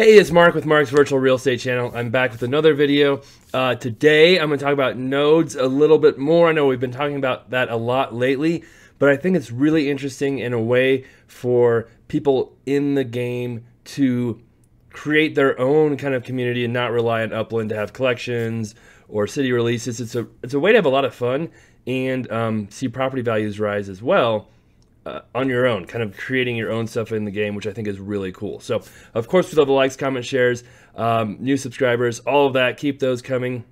Hey, it's Mark with Mark's Virtual Real Estate Channel. I'm back with another video. Uh, today, I'm going to talk about nodes a little bit more. I know we've been talking about that a lot lately, but I think it's really interesting in a way for people in the game to create their own kind of community and not rely on Upland to have collections or city releases. It's a it's a way to have a lot of fun and um, see property values rise as well uh, on your own, kind of creating your own stuff in the game, which I think is really cool. So, of course, with all the likes, comments, shares, um, new subscribers, all of that, keep those coming.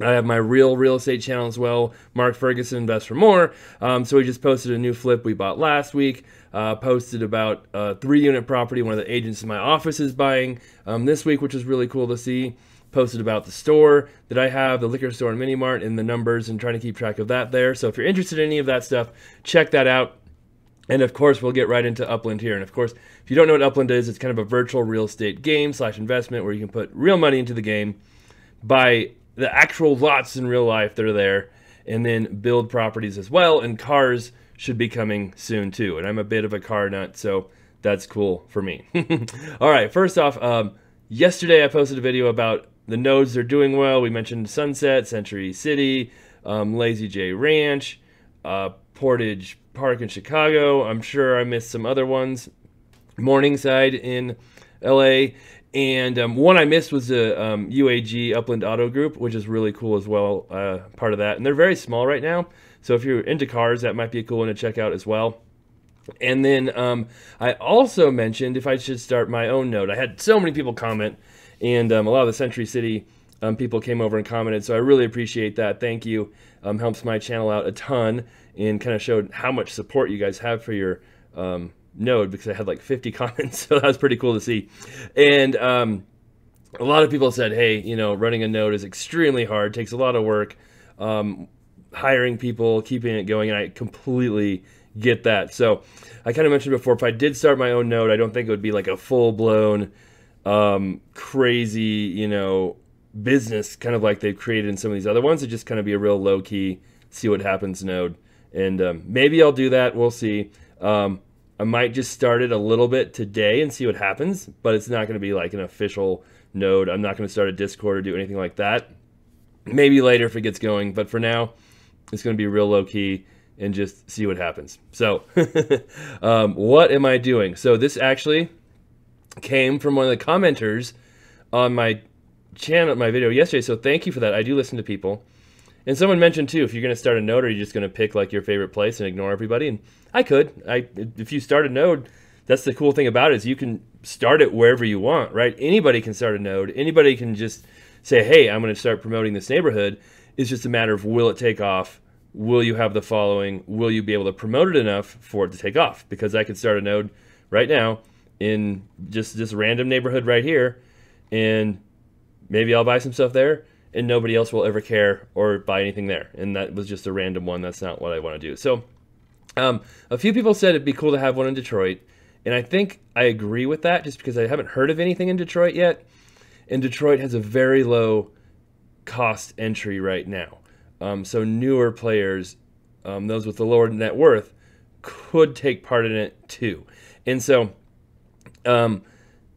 I have my real real estate channel as well, Mark Ferguson Invest Four More. Um, so we just posted a new flip we bought last week. Uh, posted about a three unit property one of the agents in my office is buying um, this week, which is really cool to see. Posted about the store that I have, the liquor store and mini mart, and the numbers, and trying to keep track of that there. So if you're interested in any of that stuff, check that out. And of course, we'll get right into Upland here. And of course, if you don't know what Upland is, it's kind of a virtual real estate game slash investment where you can put real money into the game, buy the actual lots in real life that are there, and then build properties as well. And cars should be coming soon too. And I'm a bit of a car nut, so that's cool for me. All right, first off, um, yesterday I posted a video about the nodes they're doing well. We mentioned Sunset, Century City, um, Lazy J Ranch, uh, Portage Park in Chicago. I'm sure I missed some other ones. Morningside in LA. And um, one I missed was the um, UAG Upland Auto Group, which is really cool as well, uh, part of that. And they're very small right now. So if you're into cars, that might be a cool one to check out as well. And then um, I also mentioned if I should start my own node. I had so many people comment, and um, a lot of the Century City um, people came over and commented. So I really appreciate that. Thank you. Um, helps my channel out a ton and kind of showed how much support you guys have for your um, node because I had like 50 comments. So that was pretty cool to see. And um, a lot of people said, hey, you know, running a node is extremely hard, takes a lot of work, um, hiring people, keeping it going. And I completely get that. So I kind of mentioned before, if I did start my own node, I don't think it would be like a full blown, um, crazy, you know, business kind of like they've created in some of these other ones. It just kind of be a real low key, see what happens node. And um, maybe I'll do that. We'll see. Um, I might just start it a little bit today and see what happens, but it's not going to be like an official node. I'm not going to start a Discord or do anything like that. Maybe later if it gets going, but for now, it's going to be real low key and just see what happens. So, um, what am I doing? So, this actually came from one of the commenters on my channel, my video yesterday. So thank you for that. I do listen to people. And someone mentioned too, if you're going to start a node, are you just going to pick like your favorite place and ignore everybody? And I could. I if you start a node, that's the cool thing about it is you can start it wherever you want, right? Anybody can start a node. Anybody can just say, "Hey, I'm going to start promoting this neighborhood." It's just a matter of will it take off? Will you have the following? Will you be able to promote it enough for it to take off? Because I could start a node right now in just this random neighborhood right here, and maybe I'll buy some stuff there and nobody else will ever care or buy anything there. And that was just a random one. That's not what I want to do. So um, a few people said it'd be cool to have one in Detroit. And I think I agree with that just because I haven't heard of anything in Detroit yet. And Detroit has a very low cost entry right now. Um, so newer players, um, those with the lower net worth, could take part in it too. And so um,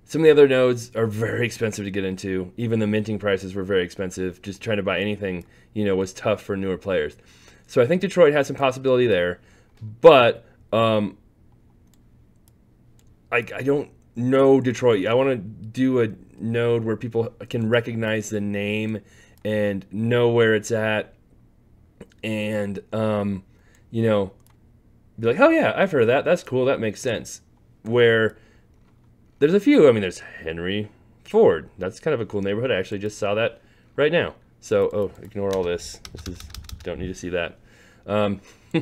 some of the other nodes are very expensive to get into. Even the minting prices were very expensive. Just trying to buy anything, you know, was tough for newer players. So I think Detroit has some possibility there, but um, I, I don't know Detroit. I want to do a node where people can recognize the name and know where it's at, and um, you know, be like, oh yeah, I've heard of that. That's cool. That makes sense. Where there's a few. I mean, there's Henry Ford. That's kind of a cool neighborhood. I actually just saw that right now. So, oh, ignore all this. This is don't need to see that. Um,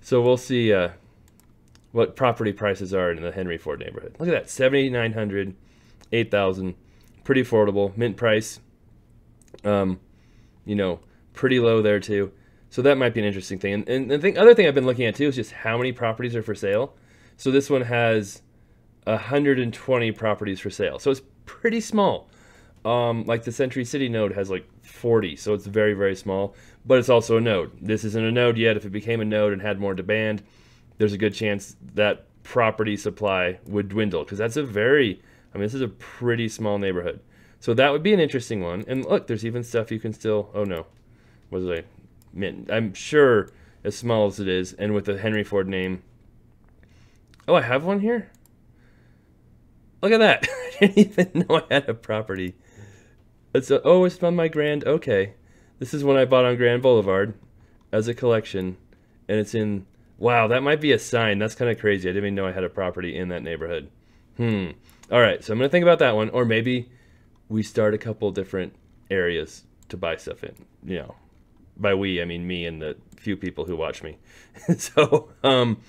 so we'll see uh, what property prices are in the Henry Ford neighborhood. Look at that, 7,900, 8,000, pretty affordable. Mint price, um, you know, pretty low there too. So that might be an interesting thing. And, and the thing, other thing I've been looking at too is just how many properties are for sale. So this one has 120 properties for sale. So it's pretty small. Um, like the Century City node has like 40, so it's very, very small, but it's also a node. This isn't a node yet. If it became a node and had more demand, there's a good chance that property supply would dwindle because that's a very, I mean, this is a pretty small neighborhood. So that would be an interesting one. And look, there's even stuff you can still, oh no, what was I? I'm sure as small as it is and with the Henry Ford name. Oh, I have one here? Look at that. I didn't even know I had a property. It's a, oh, it's from my Grand. Okay. This is one I bought on Grand Boulevard as a collection. And it's in, wow, that might be a sign. That's kind of crazy. I didn't even know I had a property in that neighborhood. Hmm. All right. So I'm going to think about that one. Or maybe we start a couple different areas to buy stuff in. You know, by we, I mean me and the few people who watch me. so, um,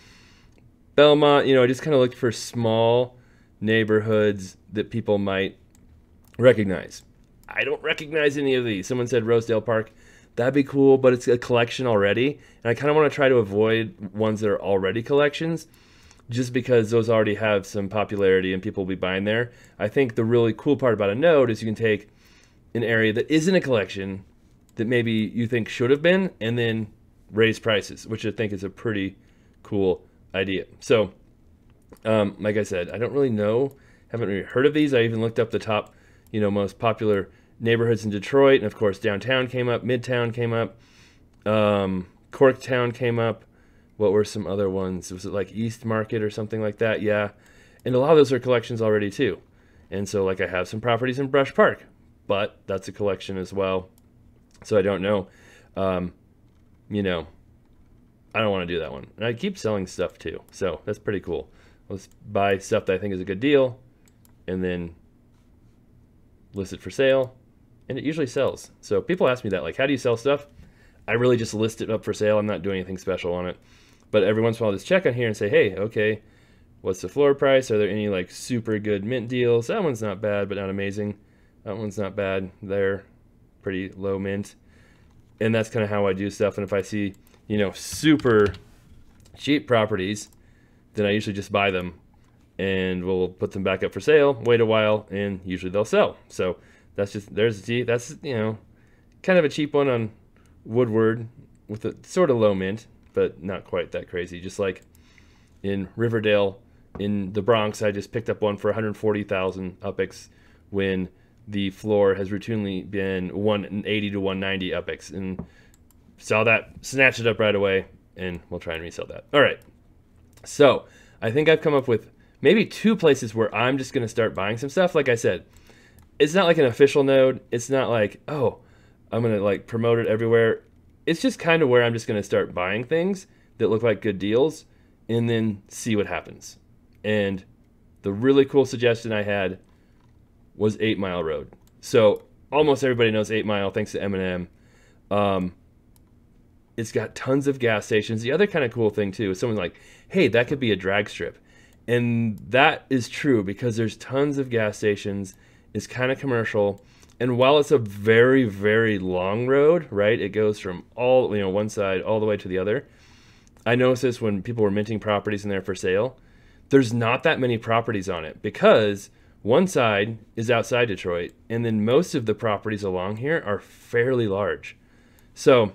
Belmont, you know, I just kind of looked for small neighborhoods that people might recognize. I don't recognize any of these. Someone said Rosedale Park. That'd be cool, but it's a collection already. And I kind of want to try to avoid ones that are already collections just because those already have some popularity and people will be buying there. I think the really cool part about a node is you can take an area that isn't a collection that maybe you think should have been and then raise prices, which I think is a pretty cool idea. So, um, like I said, I don't really know, haven't really heard of these. I even looked up the top, you know, most popular neighborhoods in Detroit, and of course, downtown came up, Midtown came up, um, Corktown came up. What were some other ones? Was it like East Market or something like that? Yeah, and a lot of those are collections already too. And so, like, I have some properties in Brush Park, but that's a collection as well. So I don't know. Um, you know, I don't want to do that one. And I keep selling stuff too. So that's pretty cool. Let's buy stuff that I think is a good deal and then list it for sale. And it usually sells. So people ask me that, like, how do you sell stuff? I really just list it up for sale. I'm not doing anything special on it. But every once in a while, I'll just check on here and say, hey, okay, what's the floor price? Are there any like super good mint deals? That one's not bad, but not amazing. That one's not bad. They're pretty low mint. And that's kind of how I do stuff. And if I see, you know, super cheap properties, then I usually just buy them and we'll put them back up for sale, wait a while, and usually they'll sell. So that's just, there's, that's, you know, kind of a cheap one on Woodward with a sort of low mint, but not quite that crazy. Just like in Riverdale in the Bronx, I just picked up one for 140,000 UPX when the floor has routinely been 180 to 190 UPX and saw that, snatch it up right away, and we'll try and resell that. All right. So I think I've come up with maybe two places where I'm just going to start buying some stuff. Like I said, it's not like an official node. It's not like, oh, I'm going to like promote it everywhere. It's just kind of where I'm just going to start buying things that look like good deals and then see what happens. And the really cool suggestion I had was Eight Mile Road. So almost everybody knows Eight Mile thanks to Eminem. Um, it's got tons of gas stations. The other kind of cool thing too is someone like, hey, that could be a drag strip. And that is true because there's tons of gas stations. It's kind of commercial. And while it's a very, very long road, right? It goes from all, you know, one side all the way to the other. I noticed this when people were minting properties in there for sale. There's not that many properties on it because one side is outside Detroit, and then most of the properties along here are fairly large. So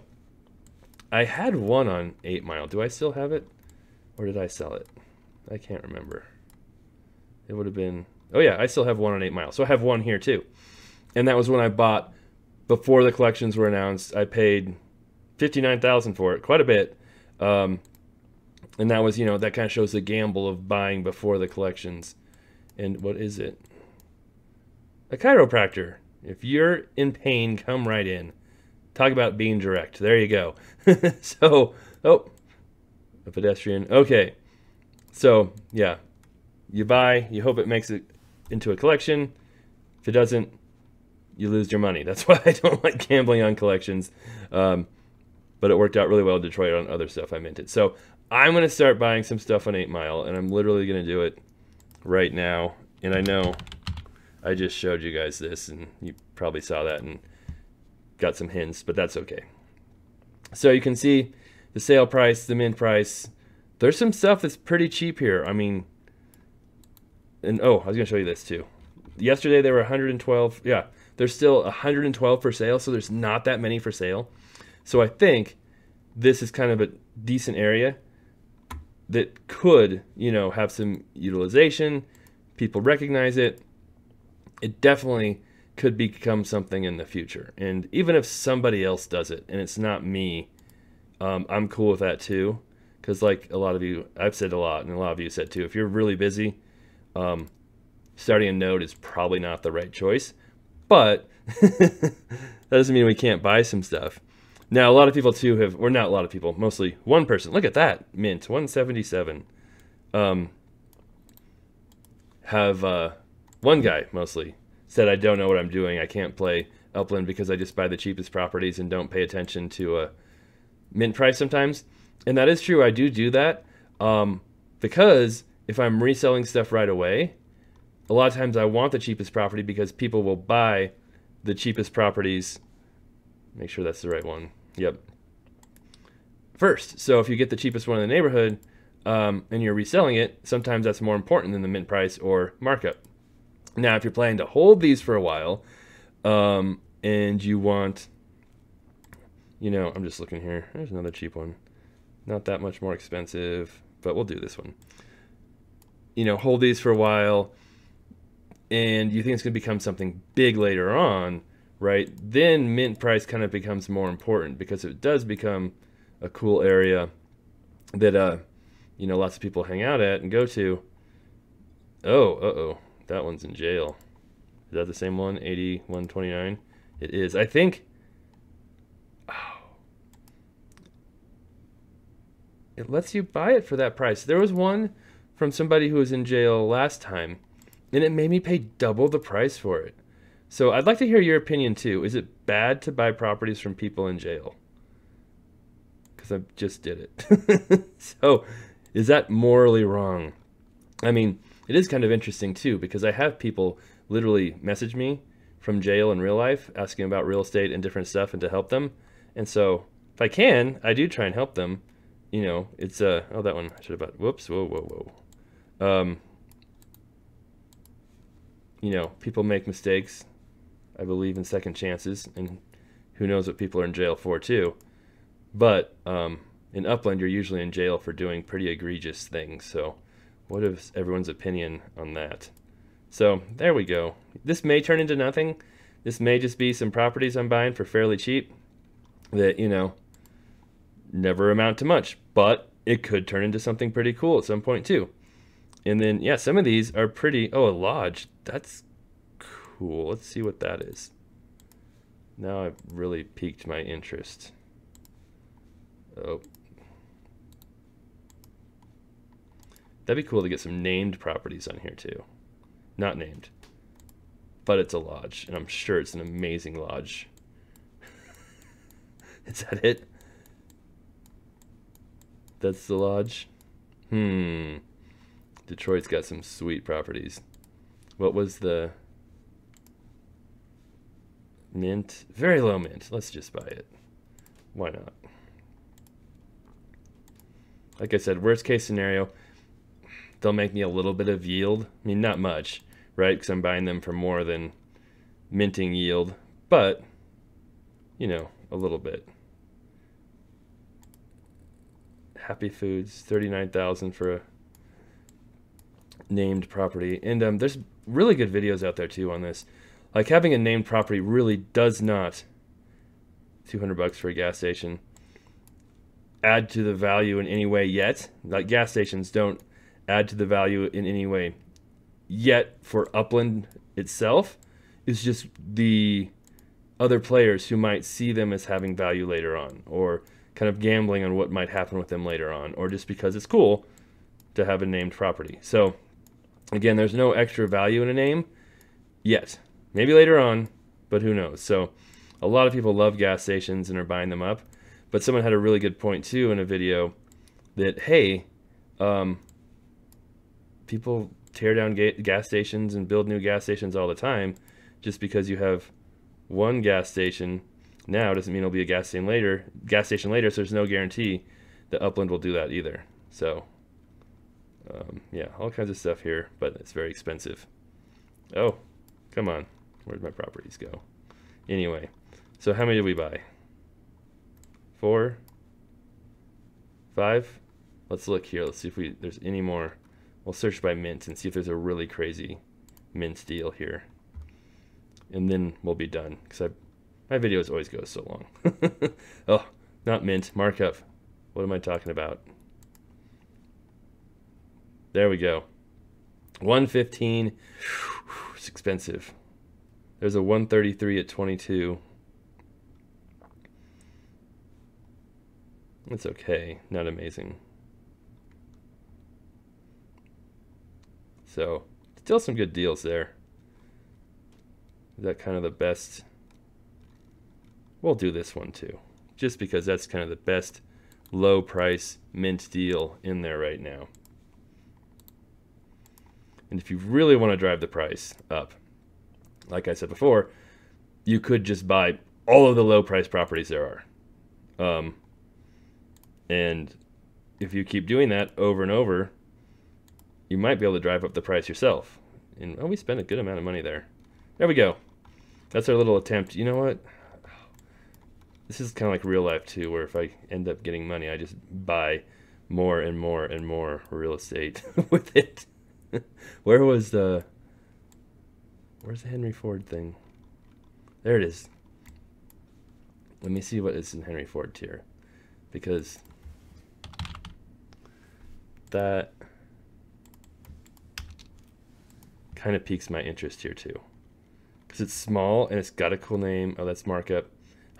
I had one on 8 Mile. Do I still have it? Or did I sell it? I can't remember. It would have been. Oh, yeah, I still have one on 8 Mile. So I have one here too. And that was when I bought before the collections were announced. I paid 59000 for it, quite a bit. Um, and that was, you know, that kind of shows the gamble of buying before the collections and what is it? A chiropractor. If you're in pain, come right in. Talk about being direct. There you go. so, oh, a pedestrian. Okay. So, yeah. You buy, you hope it makes it into a collection. If it doesn't, you lose your money. That's why I don't like gambling on collections. Um, but it worked out really well in Detroit on other stuff I minted. So I'm going to start buying some stuff on 8 Mile, and I'm literally going to do it right now. And I know I just showed you guys this and you probably saw that and got some hints, but that's okay. So you can see the sale price, the min price. There's some stuff that's pretty cheap here. I mean, and oh, I was to show you this too. Yesterday there were 112. Yeah, there's still 112 for sale, so there's not that many for sale. So I think this is kind of a decent area that could, you know, have some utilization, people recognize it. It definitely could become something in the future. And even if somebody else does it and it's not me, um, I'm cool with that too. Because, like a lot of you, I've said a lot, and a lot of you said too, if you're really busy, um, starting a node is probably not the right choice. But that doesn't mean we can't buy some stuff. Now, a lot of people too have, or not a lot of people, mostly one person. Look at that, Mint 177. Um, have uh, one guy mostly said, "I don't know what I'm doing. I can't play Upland because I just buy the cheapest properties and don't pay attention to a mint price sometimes." And that is true. I do do that um, because if I'm reselling stuff right away, a lot of times I want the cheapest property because people will buy the cheapest properties. Make sure that's the right one. Yep. First, so if you get the cheapest one in the neighborhood um, and you're reselling it, sometimes that's more important than the mint price or markup. Now, if you're planning to hold these for a while um, and you want, you know, I'm just looking here. There's another cheap one. Not that much more expensive, but we'll do this one. You know, hold these for a while and you think it's going to become something big later on, right? Then mint price kind of becomes more important because it does become a cool area that uh you know lots of people hang out at and go to. Oh, uh-oh. That one's in jail. Is that the same one? 8129? It is. I think oh, it lets you buy it for that price. There was one from somebody who was in jail last time and it made me pay double the price for it. So I'd like to hear your opinion too. Is it bad to buy properties from people in jail? Because I just did it. so is that morally wrong? I mean, it is kind of interesting too because I have people literally message me from jail in real life asking about real estate and different stuff and to help them. And so if I can, I do try and help them. You know, it's uh oh that one I should have bought. Whoops, whoa, whoa, whoa. Um, you know, people make mistakes. I believe in second chances, and who knows what people are in jail for too. But um, in Upland, you're usually in jail for doing pretty egregious things. So, what is everyone's opinion on that? So there we go. This may turn into nothing. This may just be some properties I'm buying for fairly cheap that you know never amount to much, but it could turn into something pretty cool at some point too. And then, yeah, some of these are pretty. Oh, a lodge. That's cool. Let's see what that is. Now I've really piqued my interest. Oh. That'd be cool to get some named properties on here too. Not named. But it's a lodge, and I'm sure it's an amazing lodge. is that it? That's the lodge? Hmm. Detroit's got some sweet properties. What was the mint? Very low mint. Let's just buy it. Why not? Like I said, worst case scenario, they'll make me a little bit of yield. I mean, not much, right? Because I'm buying them for more than minting yield, but, you know, a little bit. Happy Foods, 39000 for a named property. And um, there's really good videos out there too on this. Like having a named property really does not 200 bucks for a gas station add to the value in any way yet. Like gas stations don't add to the value in any way yet for Upland itself. It's just the other players who might see them as having value later on or kind of gambling on what might happen with them later on or just because it's cool to have a named property. So Again, there's no extra value in a name yet. Maybe later on, but who knows. So a lot of people love gas stations and are buying them up. But someone had a really good point too in a video that, hey, um, people tear down ga gas stations and build new gas stations all the time. Just because you have one gas station now doesn't mean it'll be a gas station later. Gas station later, so there's no guarantee that Upland will do that either. So um, yeah, all kinds of stuff here, but it's very expensive. Oh, come on. Where'd my properties go? Anyway, so how many did we buy? Four? Five? Let's look here. Let's see if we there's any more. We'll search by mint and see if there's a really crazy mint deal here. And then we'll be done because my videos always go so long. oh, not mint, markup. What am I talking about? There we go. 115. It's expensive. There's a 133 at 22. It's okay, not amazing. So, still some good deals there. Is that kind of the best? We'll do this one too, just because that's kind of the best low price mint deal in there right now. And if you really want to drive the price up, like I said before, you could just buy all of the low price properties there are. Um, and if you keep doing that over and over, you might be able to drive up the price yourself. And oh, we spent a good amount of money there. There we go. That's our little attempt. You know what? This is kind of like real life too, where if I end up getting money, I just buy more and more and more real estate with it. Where was the... Where's the Henry Ford thing? There it is. Let me see what is in Henry Ford tier. Because that kind of piques my interest here too. Because it's small and it's got a cool name. Oh, that's markup.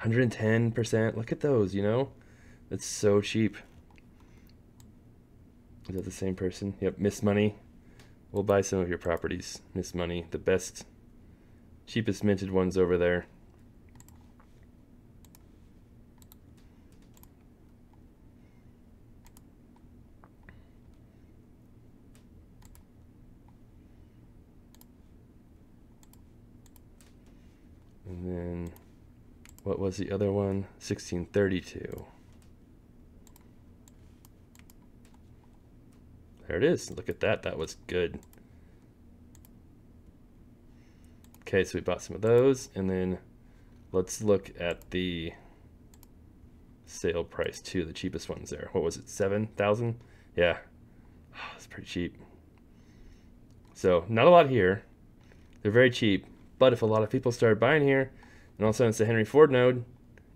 110%. Look at those, you know? That's so cheap. Is that the same person? Yep, Miss Money. We'll buy some of your properties, Miss Money. The best, cheapest minted ones over there. And then, what was the other one? 1632. There it is. Look at that. That was good. Okay, so we bought some of those. And then let's look at the sale price too. The cheapest ones there. What was it? 7,000? Yeah. Oh, it's pretty cheap. So not a lot here. They're very cheap. But if a lot of people start buying here, and all of a sudden it's a Henry Ford node,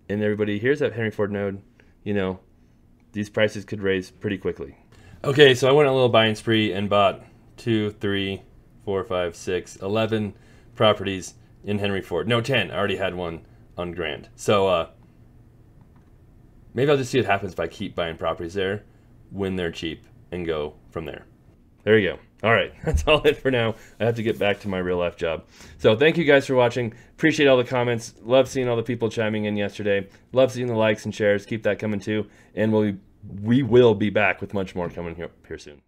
and everybody hears that Henry Ford node, you know, these prices could raise pretty quickly. Okay, so I went on a little buying spree and bought two, three, four, five, six, eleven properties in Henry Ford. No, 10. I already had one on Grand. So uh, maybe I'll just see what happens if I keep buying properties there when they're cheap and go from there. There you go. All right, that's all it for now. I have to get back to my real life job. So thank you guys for watching. Appreciate all the comments. Love seeing all the people chiming in yesterday. Love seeing the likes and shares. Keep that coming too. And we'll be, we will be back with much more coming here, here soon.